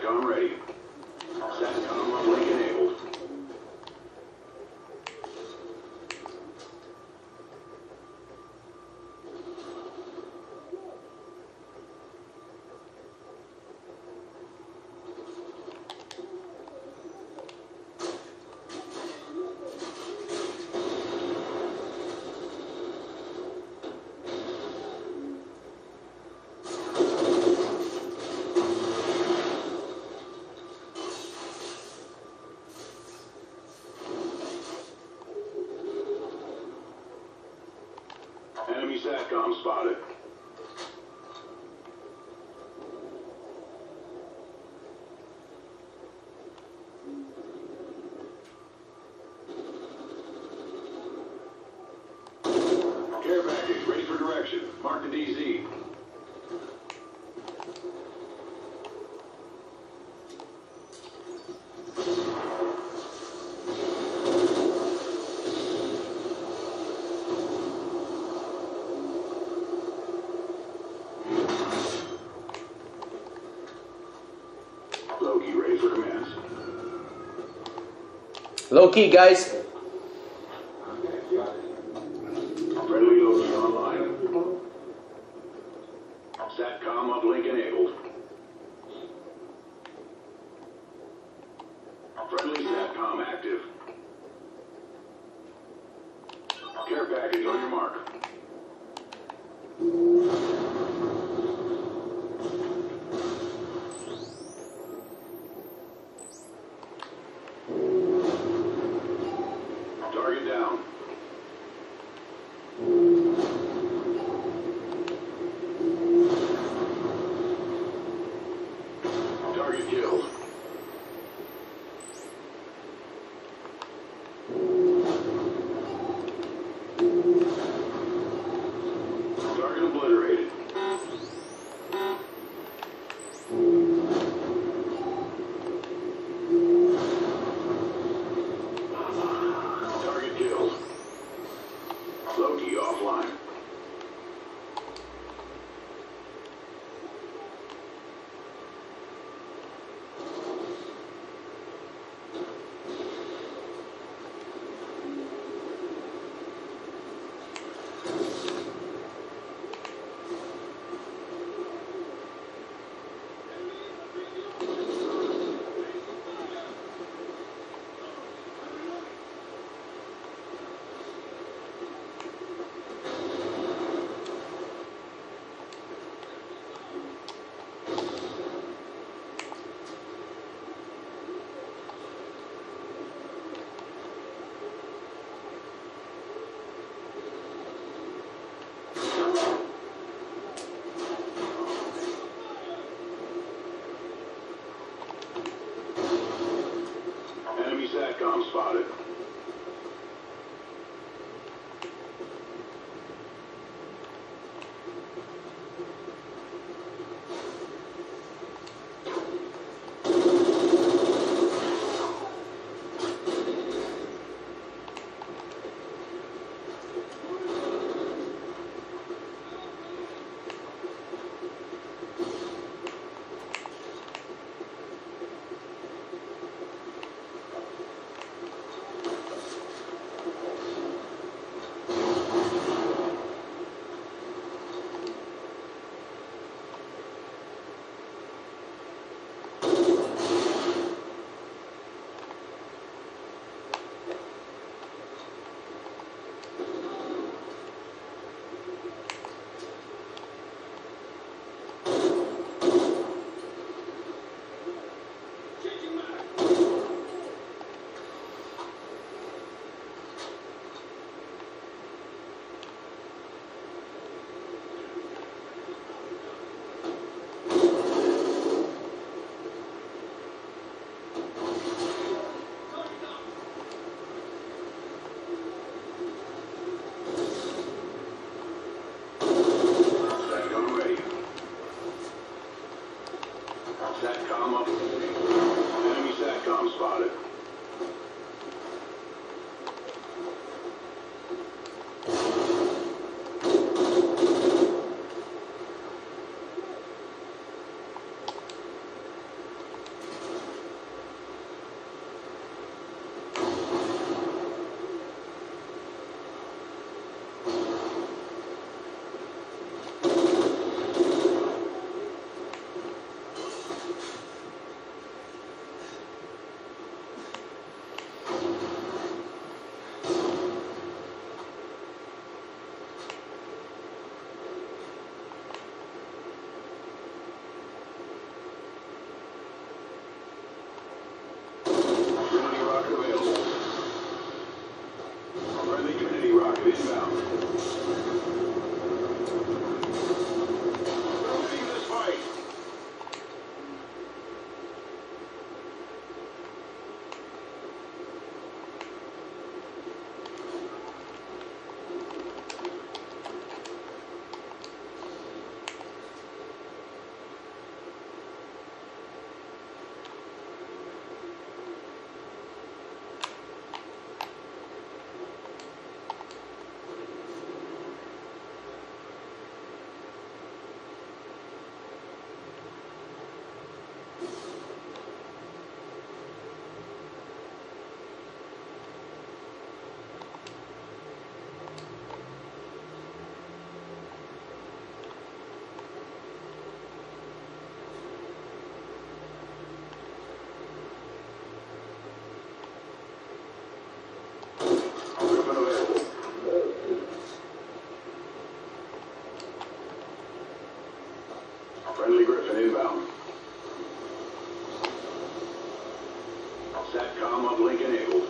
SATCOM ready. SATCOM uplink enabled. SATCOM spotted. Care package ready for direction. Mark the DZ. Loki ready for command. Loki, guys. SATCOM uplink enabled. Friendly SATCOM active. Your mark. Target killed. Where the Unity rocket is found. Friendly Gryphon inbound. SATCOM uplink enabled.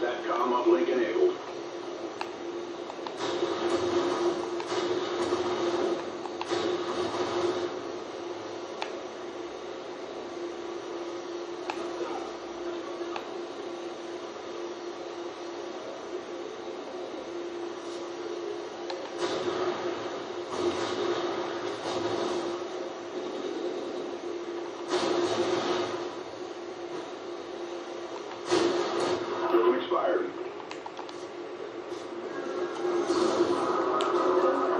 SATCOM uplink enabled. Equipment expired.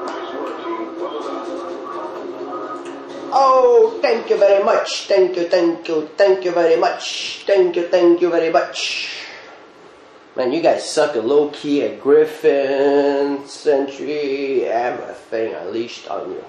Nice work, team. Well done. Oh, thank you very much. Thank you, thank you, thank you very much. Thank you, thank you very much. Man, you guys suck at Loki at Gryphon, Sentry, everything unleashed on you.